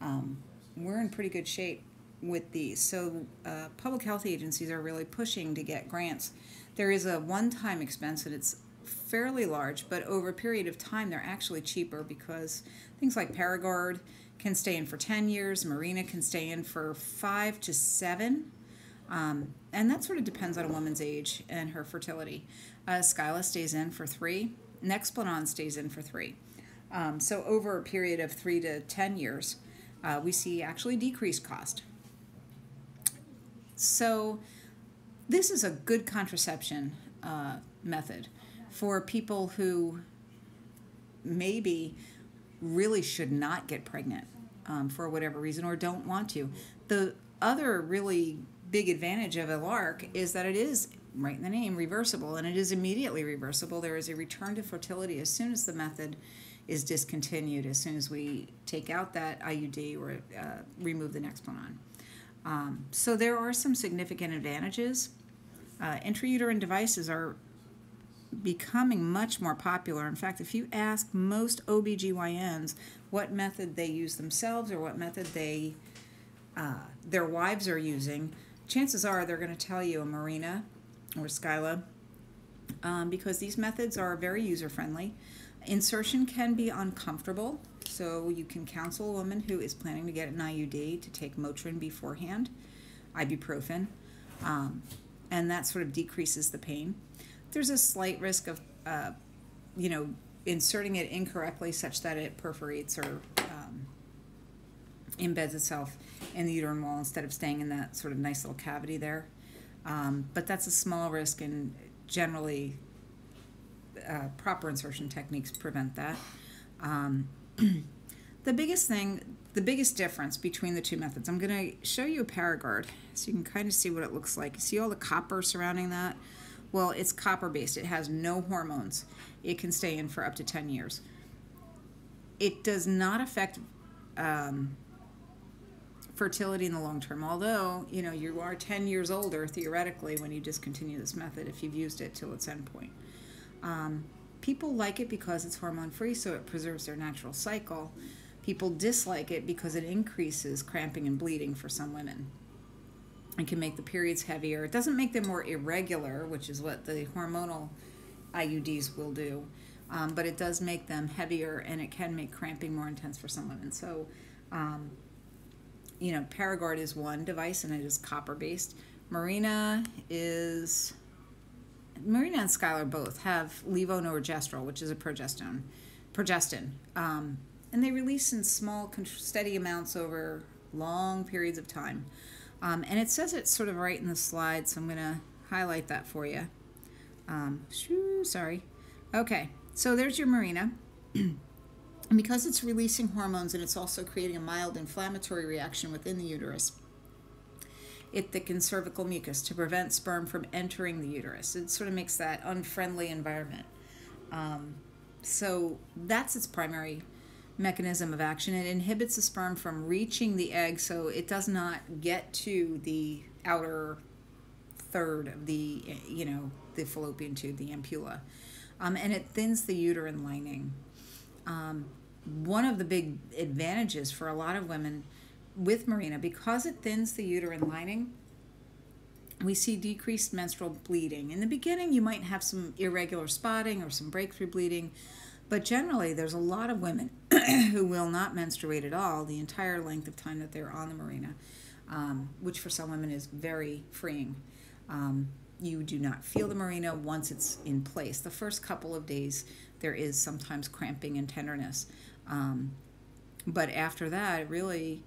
um, we're in pretty good shape with these. So, uh, public health agencies are really pushing to get grants. There is a one time expense and it's fairly large, but over a period of time, they're actually cheaper because things like Paragard can stay in for 10 years, Mirena can stay in for five to seven. Um, and that sort of depends on a woman's age and her fertility. Uh, Skyla stays in for three, Nexplanon stays in for three. Um, so, over a period of three to 10 years, uh, we see actually decreased cost. So, this is a good contraception uh, method for people who maybe really should not get pregnant um, for whatever reason or don't want to. The other really big advantage of a LARC is that it is right in the name reversible and it is immediately reversible. There is a return to fertility as soon as the method is discontinued, as soon as we take out that IUD or uh, remove the Nexplanon. Um, so there are some significant advantages. Uh, intrauterine devices are becoming much more popular. In fact, if you ask most OBGYNs what method they use themselves or what method they uh, their wives are using, chances are they're going to tell you a Mirena or Skyla um, because these methods are very user friendly. Insertion can be uncomfortable, so you can counsel a woman who is planning to get an IUD to take Motrin beforehand, ibuprofen, um, and that sort of decreases the pain there's a slight risk of, uh, you know, inserting it incorrectly such that it perforates or um, embeds itself in the uterine wall instead of staying in that sort of nice little cavity there. Um, but that's a small risk, and generally, uh, proper insertion techniques prevent that. Um, the biggest thing, the biggest difference between the two methods, I'm going to show you a Paragard so you can kind of see what it looks like. You see all the copper surrounding that? Well, it's copper based, it has no hormones. It can stay in for up to 10 years. It does not affect um, fertility in the long term, although, you know, you are 10 years older theoretically when you discontinue this method if you've used it till its endpoint. Um, people like it because it's hormone free, so it preserves their natural cycle. People dislike it because it increases cramping and bleeding for some women. It can make the periods heavier. It doesn't make them more irregular, which is what the hormonal IUDs will do, um, but it does make them heavier and it can make cramping more intense for some women. So, um, you know, Paragard is one device and it is copper based. Mirena is. Mirena and Skyla both have levonorgestrel, which is a progesterone, progestin, um, and they release in small, steady amounts over long periods of time. Um, and it says it's sort of right in the slide, so I'm going to highlight that for you. Um, shoo, sorry. Okay, so there's your Mirena. and because it's releasing hormones and it's also creating a mild inflammatory reaction within the uterus, it thickens cervical mucus to prevent sperm from entering the uterus. It sort of makes that unfriendly environment. Um, so that's its primary mechanism of action. It inhibits the sperm from reaching the egg so it does not get to the outer third of the, you know, the fallopian tube, the ampulla. Um, and it thins the uterine lining. Um, one of the big advantages for a lot of women with Mirena, because it thins the uterine lining, we see decreased menstrual bleeding. In the beginning, you might have some irregular spotting or some breakthrough bleeding, but generally, there's a lot of women who will not menstruate at all the entire length of time that they're on the Mirena, um, which for some women is very freeing. Um, you do not feel the Mirena once it's in place. The first couple of days, there is sometimes cramping and tenderness. Um, but after that, really,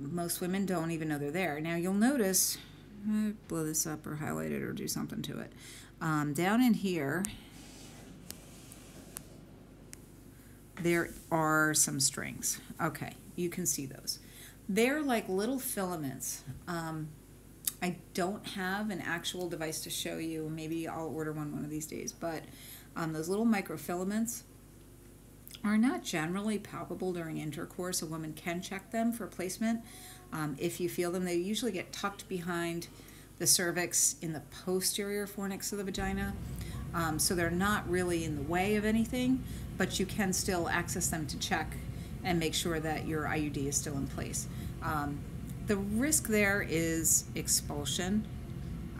most women don't even know they're there. Now, you'll notice, eh, blow this up or highlight it or do something to it. Um, down in here, there are some strings. Okay, you can see those. They're like little filaments. Um, I don't have an actual device to show you. Maybe I'll order one one of these days. But um, those little microfilaments are not generally palpable during intercourse. A woman can check them for placement um, if you feel them. They usually get tucked behind the cervix in the posterior fornix of the vagina. Um, so they're not really in the way of anything, but you can still access them to check and make sure that your IUD is still in place. Um, the risk there is expulsion,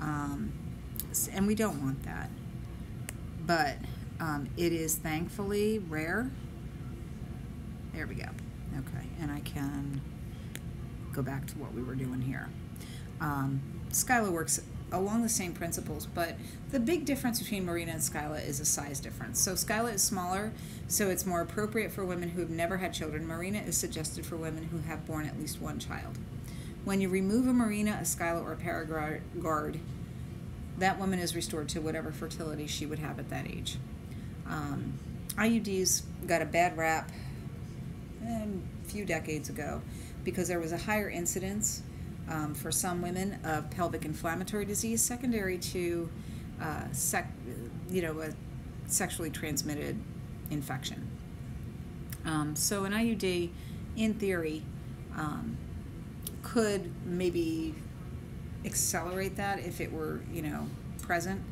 um, and we don't want that. But um, it is thankfully rare. There we go. Okay, and I can go back to what we were doing here. Um, Skyla works along the same principles, but the big difference between Mirena and Skyla is a size difference. So Skyla is smaller, so it's more appropriate for women who have never had children. Mirena is suggested for women who have born at least one child. When you remove a Mirena, a Skyla, or a Paragard, that woman is restored to whatever fertility she would have at that age. Um, IUDs got a bad rap a few decades ago because there was a higher incidence um, for some women of pelvic inflammatory disease secondary to uh, sec- you know a sexually transmitted infection. Um, so an IUD, in theory, um, could maybe accelerate that if it were you know present.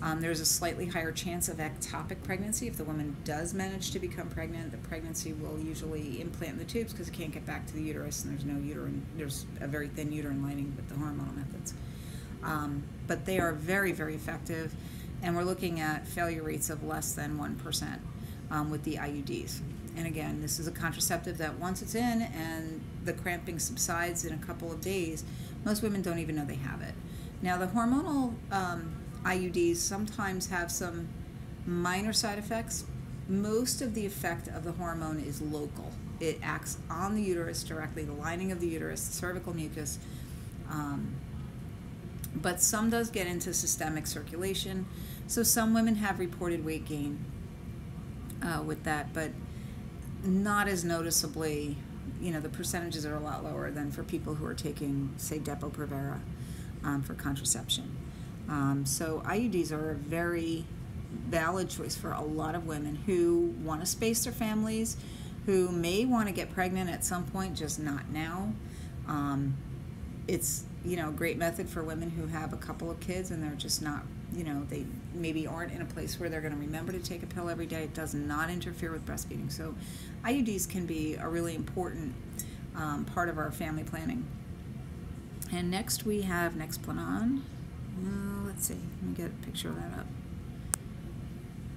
Um, there's a slightly higher chance of ectopic pregnancy. If the woman does manage to become pregnant, the pregnancy will usually implant in the tubes because it can't get back to the uterus, and there's no uterine. There's a very thin uterine lining with the hormonal methods. Um, but they are very, very effective, and we're looking at failure rates of less than one percent um, with the IUDs. And again, this is a contraceptive that once it's in and the cramping subsides in a couple of days, most women don't even know they have it. Now, the hormonal um, IUDs sometimes have some minor side effects. Most of the effect of the hormone is local. It acts on the uterus directly, the lining of the uterus, the cervical mucus. Um, but some does get into systemic circulation. So some women have reported weight gain uh, with that, but not as noticeably. You know, the percentages are a lot lower than for people who are taking, say, Depo-Provera um, for contraception. Um, so IUDs are a very valid choice for a lot of women who want to space their families, who may want to get pregnant at some point, just not now. Um, it's you know a great method for women who have a couple of kids and they're just not you know they maybe aren't in a place where they're going to remember to take a pill every day. It does not interfere with breastfeeding. So IUDs can be a really important um, part of our family planning. And next we have Nexplanon. Uh, let's see, let me get a picture of that up.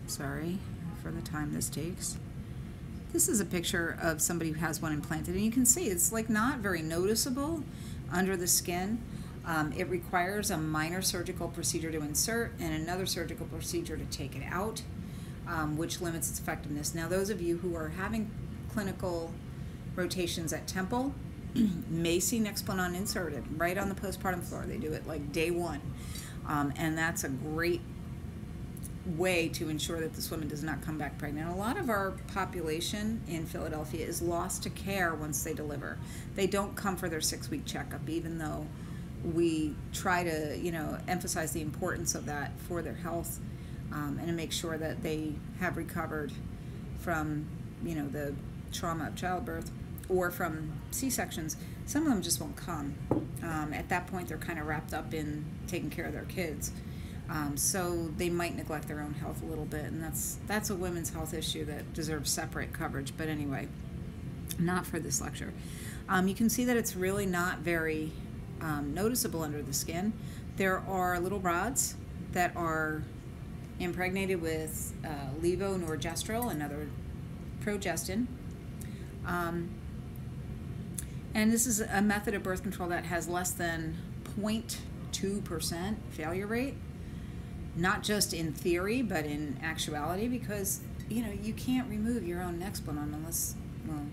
Sorry for the time this takes. This is a picture of somebody who has one implanted, and you can see it's like not very noticeable under the skin. Um, it requires a minor surgical procedure to insert and another surgical procedure to take it out, um, which limits its effectiveness. Now, those of you who are having clinical rotations at Temple may see Nexplanon inserted right on the postpartum floor. They do it like day one. Um, and that's a great way to ensure that this woman does not come back pregnant. A lot of our population in Philadelphia is lost to care once they deliver. They don't come for their six week checkup, even though we try to, you know, emphasize the importance of that for their health um, and to make sure that they have recovered from, you know, the trauma of childbirth or from C sections. Some of them just won't come. Um, at that point, they're kind of wrapped up in taking care of their kids. Um, so they might neglect their own health a little bit, and that's that's a women's health issue that deserves separate coverage. But anyway, not for this lecture. Um, you can see that it's really not very um, noticeable under the skin. There are little rods that are impregnated with uh, levonorgestrel, another progestin. Um, and this is a method of birth control that has less than 0.2% failure rate, not just in theory, but in actuality, because, you know, you can't remove your own Nexplanon unless, well,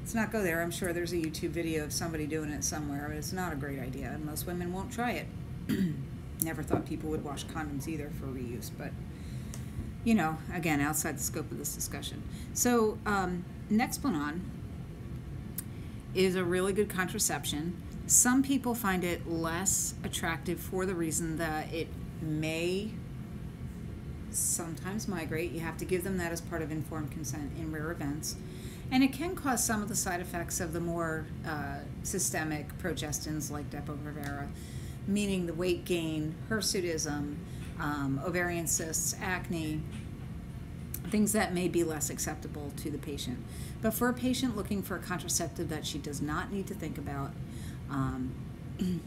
let's not go there. I'm sure there's a YouTube video of somebody doing it somewhere, but it's not a great idea, and most women won't try it. Never thought people would wash condoms either for reuse, but you know, again, outside the scope of this discussion. So, um, Nexplanon is a really good contraception. Some people find it less attractive for the reason that it may sometimes migrate. You have to give them that as part of informed consent in rare events. And it can cause some of the side effects of the more uh, systemic progestins like Depo-Provera, meaning the weight gain, hirsutism, um, ovarian cysts, acne, things that may be less acceptable to the patient. But for a patient looking for a contraceptive that she does not need to think about, um,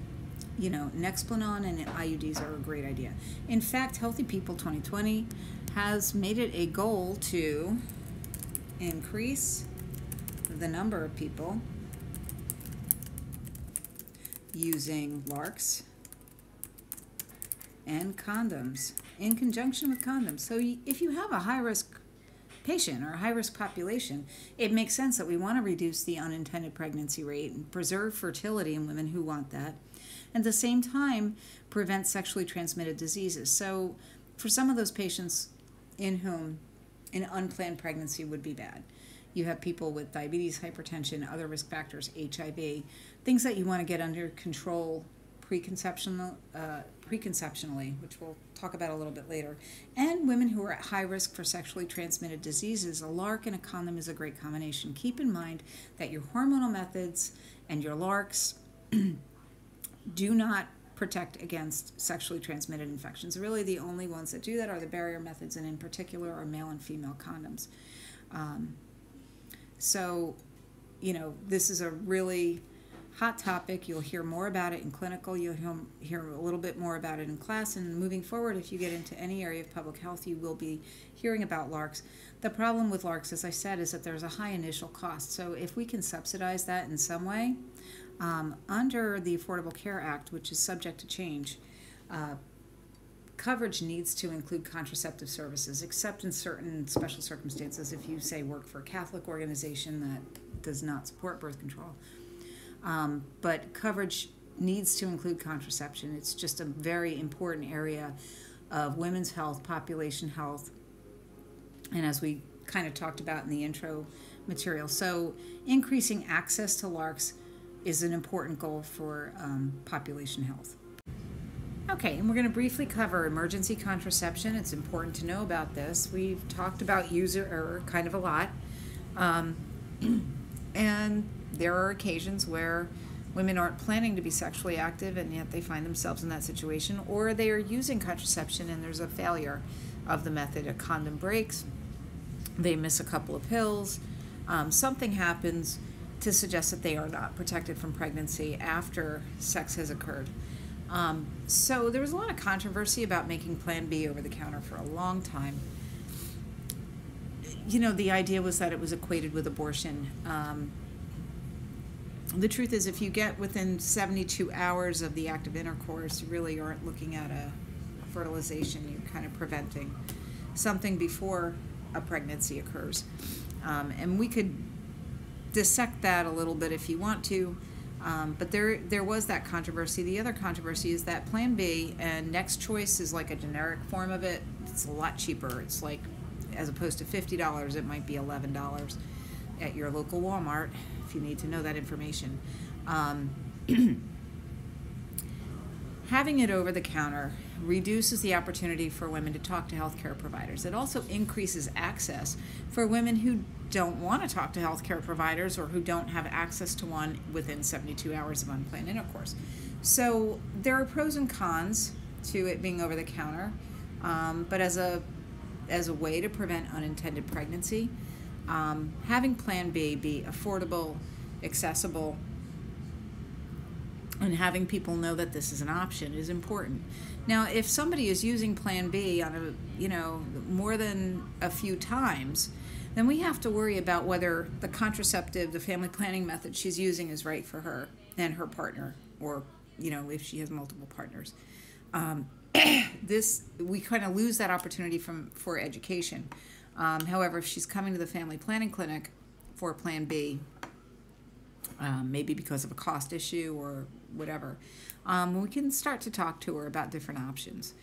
you know, Nexplanon and IUDs are a great idea. In fact, Healthy People 2020 has made it a goal to increase the number of people using LARCs and condoms in conjunction with condoms. So if you have a high risk patient or a high risk population, it makes sense that we want to reduce the unintended pregnancy rate and preserve fertility in women who want that. And at the same time, prevent sexually transmitted diseases. So for some of those patients in whom an unplanned pregnancy would be bad, you have people with diabetes, hypertension, other risk factors, HIV, things that you want to get under control preconceptional, uh, preconceptionally, which we'll talk about a little bit later, and women who are at high risk for sexually transmitted diseases, a LARC and a condom is a great combination. Keep in mind that your hormonal methods and your LARCs do not protect against sexually transmitted infections. Really, the only ones that do that are the barrier methods, and in particular, are male and female condoms. Um, so, you know, this is a really hot topic. You'll hear more about it in clinical. You'll hear a little bit more about it in class. And moving forward, if you get into any area of public health, you will be hearing about LARCs. The problem with LARCs, as I said, is that there's a high initial cost. So if we can subsidize that in some way, um, under the Affordable Care Act, which is subject to change, uh, coverage needs to include contraceptive services, except in certain special circumstances. If you say work for a Catholic organization that does not support birth control, um, but coverage needs to include contraception. It's just a very important area of women's health, population health, and as we kind of talked about in the intro material. So, increasing access to LARCs is an important goal for um, population health. Okay, and we're going to briefly cover emergency contraception. It's important to know about this. We've talked about user error kind of a lot. Um, and there are occasions where women aren't planning to be sexually active and yet they find themselves in that situation, or they are using contraception and there's a failure of the method. A condom breaks, they miss a couple of pills, um, something happens to suggest that they are not protected from pregnancy after sex has occurred. Um, so there was a lot of controversy about making Plan B over the counter for a long time. You know, the idea was that it was equated with abortion. Um, the truth is, if you get within 72 hours of the active intercourse, you really aren't looking at a fertilization. You're kind of preventing something before a pregnancy occurs. Um, and we could dissect that a little bit if you want to. Um, but there, there was that controversy. The other controversy is that Plan B and Next Choice is like a generic form of it. It's a lot cheaper. It's like, as opposed to fifty dollars, it might be eleven dollars at your local Walmart if you need to know that information. Um, having it over the counter reduces the opportunity for women to talk to healthcare providers. It also increases access for women who don't want to talk to healthcare providers or who don't have access to one within 72 hours of unplanned intercourse. So there are pros and cons to it being over the counter, um, but as a as a way to prevent unintended pregnancy, um, having Plan B be affordable, accessible, and having people know that this is an option is important. Now, if somebody is using Plan B on a you know more than a few times, then we have to worry about whether the contraceptive, the family planning method she's using is right for her and her partner, or you know if she has multiple partners. Um, this we kind of lose that opportunity from for education. Um, however, if she's coming to the family planning clinic for Plan B, um, maybe because of a cost issue or whatever, um, we can start to talk to her about different options.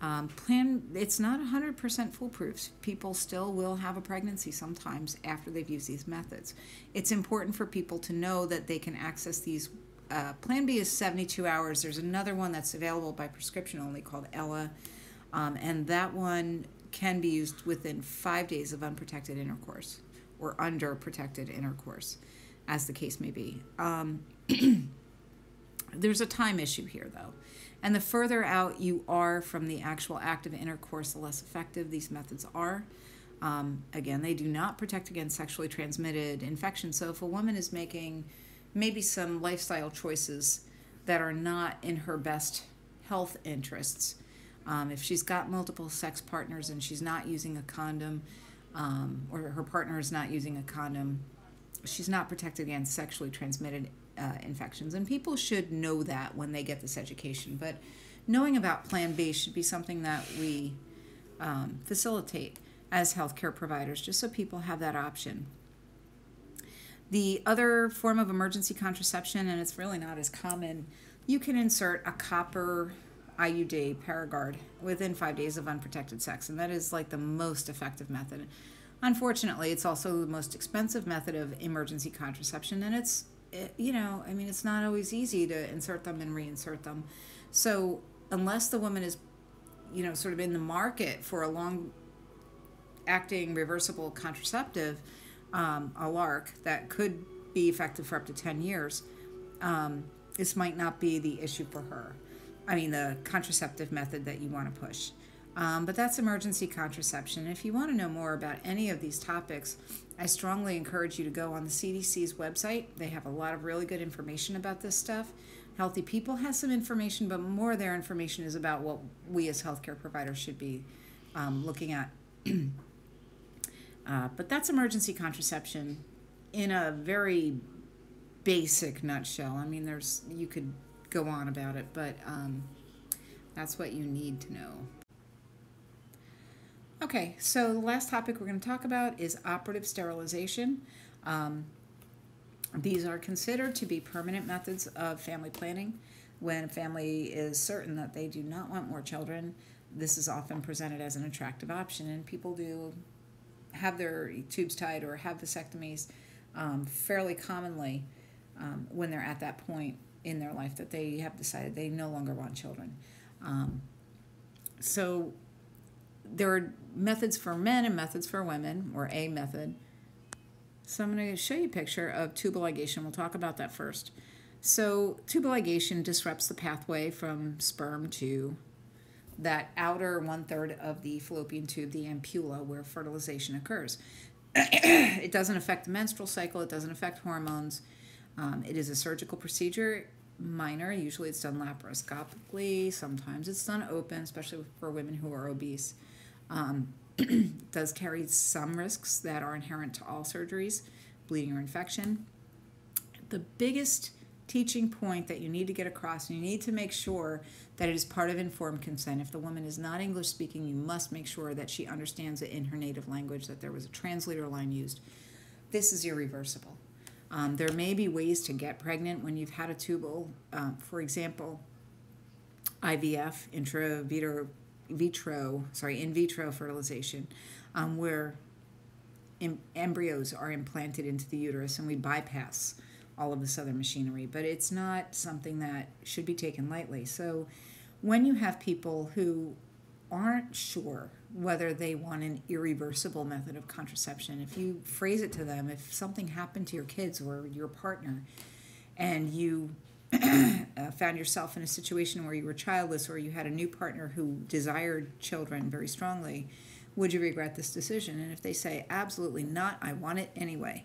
Um, plan it's not 100% foolproof. People still will have a pregnancy sometimes after they've used these methods. It's important for people to know that they can access these. Uh, plan B is 72 hours. There's another one that's available by prescription only called Ella, um, and that one can be used within five days of unprotected intercourse or under protected intercourse, as the case may be. Um, there's a time issue here, though. And the further out you are from the actual act of intercourse, the less effective these methods are. Um, again, they do not protect against sexually transmitted infections. So if a woman is making maybe some lifestyle choices that are not in her best health interests, um, if she's got multiple sex partners and she's not using a condom, um, or her partner is not using a condom, she's not protected against sexually transmitted uh, infections. And people should know that when they get this education. But knowing about Plan B should be something that we um, facilitate as healthcare providers, just so people have that option. The other form of emergency contraception, and it's really not as common, you can insert a copper IUD, Paragard, within five days of unprotected sex, and that is like the most effective method. Unfortunately, it's also the most expensive method of emergency contraception, and it's, it, you know, I mean, it's not always easy to insert them and reinsert them. So, unless the woman is, you know, sort of in the market for a long acting reversible contraceptive, um, a LARC, that could be effective for up to 10 years, um, this might not be the issue for her. I mean, the contraceptive method that you want to push. Um, but that's emergency contraception. If you want to know more about any of these topics, I strongly encourage you to go on the CDC's website. They have a lot of really good information about this stuff. Healthy People has some information, but more of their information is about what we as healthcare providers should be um, looking at. uh, but that's emergency contraception in a very basic nutshell. I mean, there's you could go on about it, but um, that's what you need to know. Okay, so the last topic we're going to talk about is operative sterilization. Um, these are considered to be permanent methods of family planning. When a family is certain that they do not want more children, this is often presented as an attractive option, and people do have their tubes tied or have vasectomies um, fairly commonly um, when they're at that point in their life that they have decided they no longer want children. Um, so there are methods for men and methods for women, or a method. So I'm going to show you a picture of tubal ligation. We'll talk about that first. So tubal ligation disrupts the pathway from sperm to that outer one third of the fallopian tube, the ampulla, where fertilization occurs. it doesn't affect the menstrual cycle. It doesn't affect hormones. Um, it is a surgical procedure, minor. Usually it's done laparoscopically. Sometimes it's done open, especially for women who are obese. Um, does carry some risks that are inherent to all surgeries, bleeding or infection. The biggest teaching point that you need to get across, and you need to make sure that it is part of informed consent. If the woman is not English speaking, you must make sure that she understands it in her native language, that there was a translator line used. This is irreversible. Um, there may be ways to get pregnant when you've had a tubal. Um, for example, IVF, intra vitro, vitro, sorry, in vitro fertilization, um, where em- embryos are implanted into the uterus and we bypass all of this other machinery. But it's not something that should be taken lightly. So when you have people who aren't sure whether they want an irreversible method of contraception. If you phrase it to them, if something happened to your kids or your partner and you uh, found yourself in a situation where you were childless or you had a new partner who desired children very strongly, would you regret this decision? And if they say, absolutely not, I want it anyway,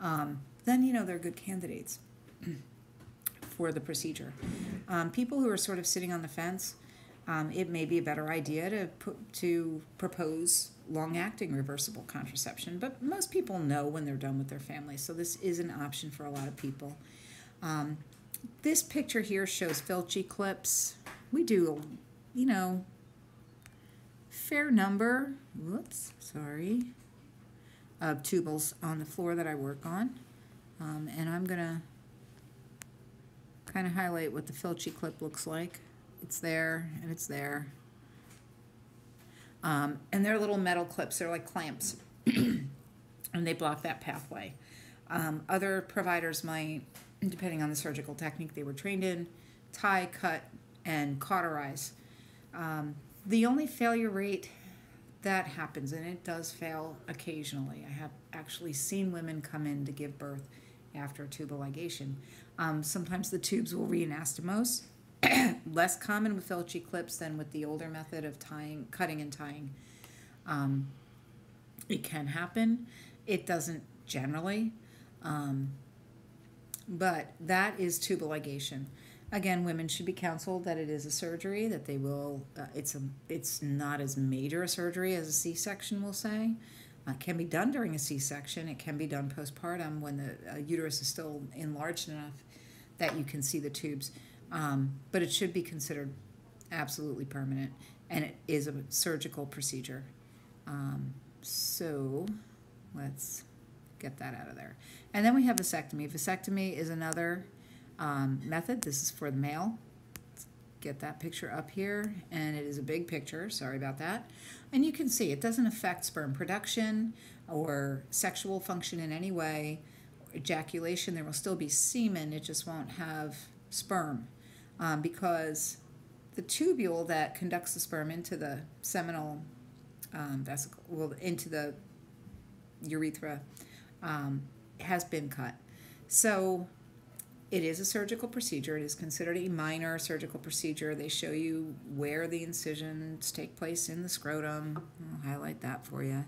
um, then you know they're good candidates for the procedure. Um, people who are sort of sitting on the fence, um, it may be a better idea to put, to propose long-acting reversible contraception. But most people know when they're done with their family, so this is an option for a lot of people. Um, this picture here shows Filshie clips. We do, you know, fair number. Whoops, sorry. Of tubals on the floor that I work on, um, and I'm gonna kind of highlight what the Filshie clip looks like. It's there and it's there. Um, and they're little metal clips, they're like clamps, and they block that pathway. Um, other providers might, depending on the surgical technique they were trained in, tie, cut, and cauterize. Um, the only failure rate that happens, and it does fail occasionally. I have actually seen women come in to give birth after tubal ligation. Um, sometimes the tubes will reanastomose, less common with Filshie clips than with the older method of tying, cutting and tying. Um, It can happen. It doesn't generally. Um, but that is tubal ligation. Again, women should be counseled that it is a surgery that they will. Uh, it's a. It's not as major a surgery as a C-section will say. Uh, can be done during a C-section. It can be done postpartum when the uh, uterus is still enlarged enough that you can see the tubes. Um, but it should be considered absolutely permanent, and it is a surgical procedure. Um, so let's get that out of there. And then we have vasectomy. Vasectomy is another um, method. This is for the male. Let's get that picture up here, and it is a big picture. Sorry about that. And you can see it doesn't affect sperm production or sexual function in any way. Ejaculation, there will still be semen, it just won't have sperm um, because the tubule that conducts the sperm into the seminal um, vesicle, well, into the urethra, um, has been cut. So it is a surgical procedure. It is considered a minor surgical procedure. They show you where the incisions take place in the scrotum. I'll highlight that for you in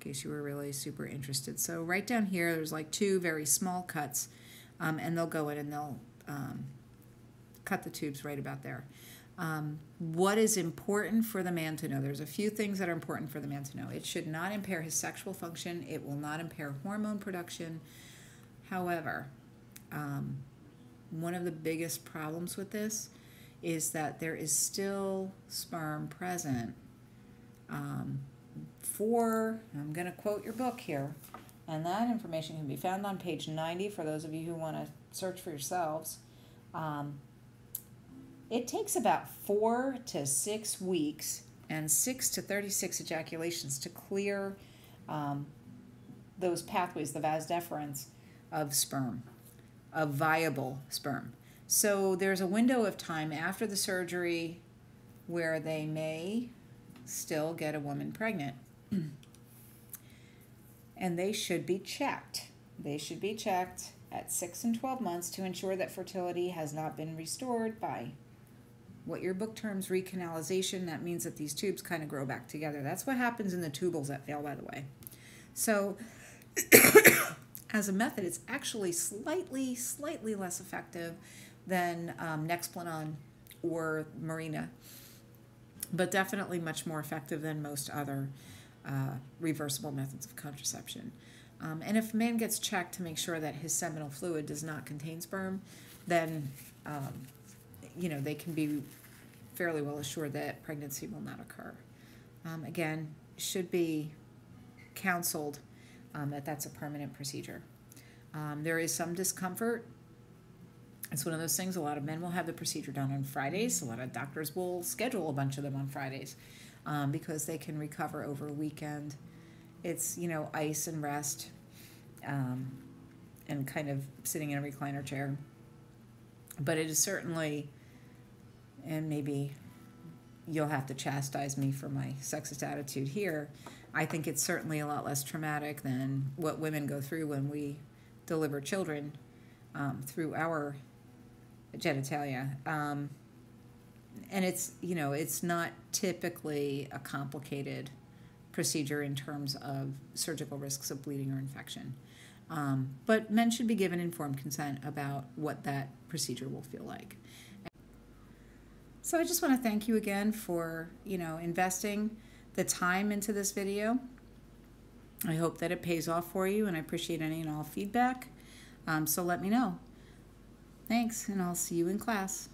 case you were really super interested. So right down here, there's like two very small cuts, um, and they'll go in and they'll um, cut the tubes right about there. Um, what is important for the man to know? There's a few things that are important for the man to know. It should not impair his sexual function. It will not impair hormone production. However, um, one of the biggest problems with this is that there is still sperm present um, for, I'm going to quote your book here, and that information can be found on page 90 for those of you who want to search for yourselves. Um, it takes about four to six weeks and six to 36 ejaculations to clear um, those pathways, the vas deferens of sperm of viable sperm. So there's a window of time after the surgery where they may still get a woman pregnant. and they should be checked. They should be checked at 6 and 12 months to ensure that fertility has not been restored by what your book terms recanalization. That means that these tubes kind of grow back together. That's what happens in the tubals that fail, by the way. So as a method, it's actually slightly, slightly less effective than um, Nexplanon or Mirena, but definitely much more effective than most other uh, reversible methods of contraception. Um, and if a man gets checked to make sure that his seminal fluid does not contain sperm, then um, you know they can be fairly well assured that pregnancy will not occur. Um, again, should be counseled um, that that's a permanent procedure. Um, there is some discomfort. It's one of those things. A lot of men will have the procedure done on Fridays. A lot of doctors will schedule a bunch of them on Fridays um, because they can recover over a weekend. It's you know ice and rest, um, and kind of sitting in a recliner chair. But it is certainly, and maybe you'll have to chastise me for my sexist attitude here. I think it's certainly a lot less traumatic than what women go through when we deliver children um, through our genitalia. Um, and it's, you know, it's not typically a complicated procedure in terms of surgical risks of bleeding or infection. Um, but men should be given informed consent about what that procedure will feel like. So I just want to thank you again for, you know, investing the time into this video. I hope that it pays off for you, and I appreciate any and all feedback. Um, so let me know. Thanks, and I'll see you in class.